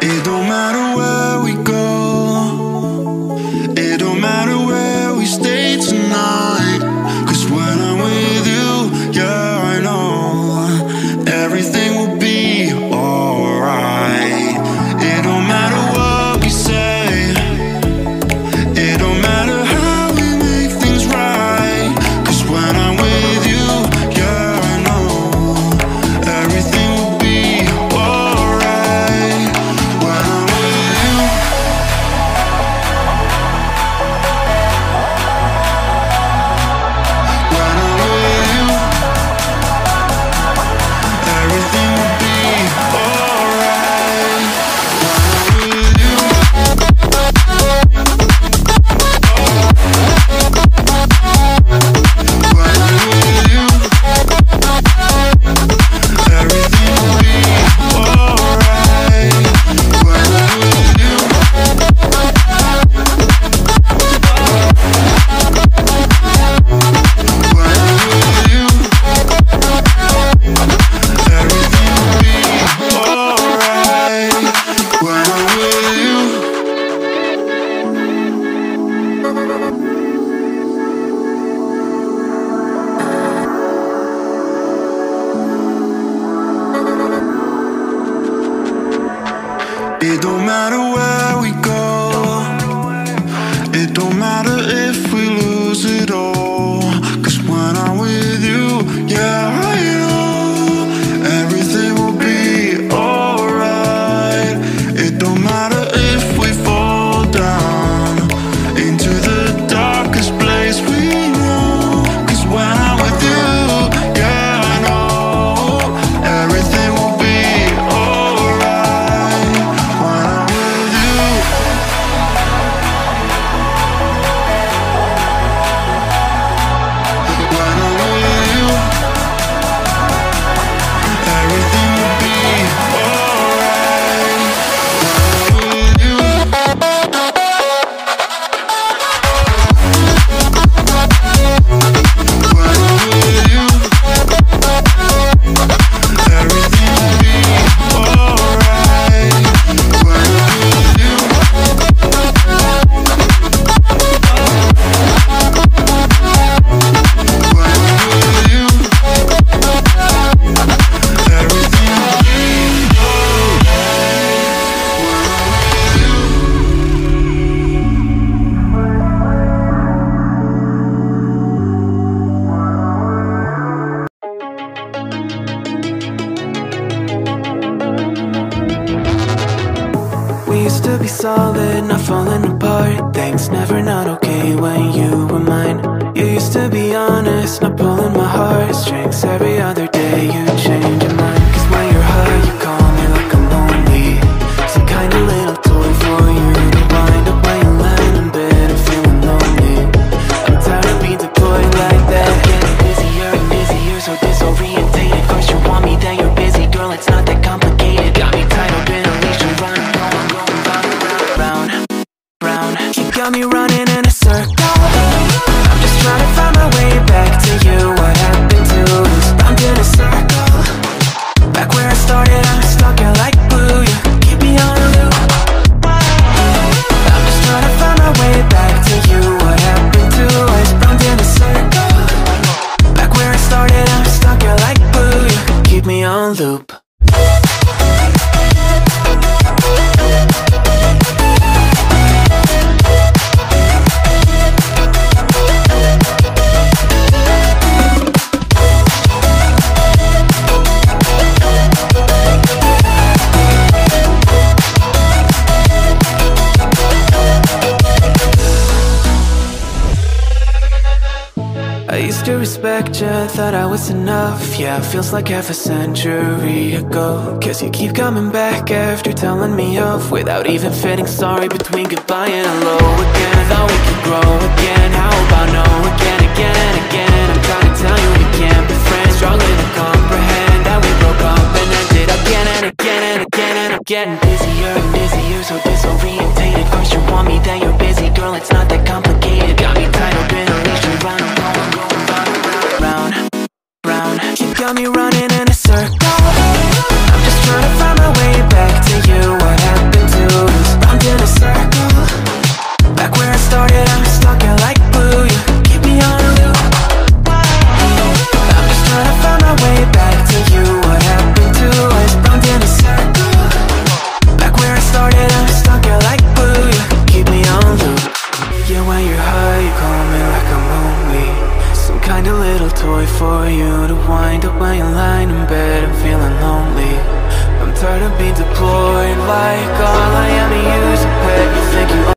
It don't matter where we go It don't matter where we go solid, not falling apart. Things never not okay when you were mine. You used to be honest, not pulling my heartstrings every other day to respect you Thought I was enough. Yeah, feels like half a century ago. Cause you keep coming back after telling me off Without even feeling sorry between goodbye and hello again. Thought we could grow again How about no again, again, again? I'm trying to tell you we can't be friends Struggling to comprehend That we broke up and ended again and again and again and again. tell me right toy for you to wind up when you're lying in bed and feeling lonely. I'm tired of being deployed like all I am to use a pet. You think you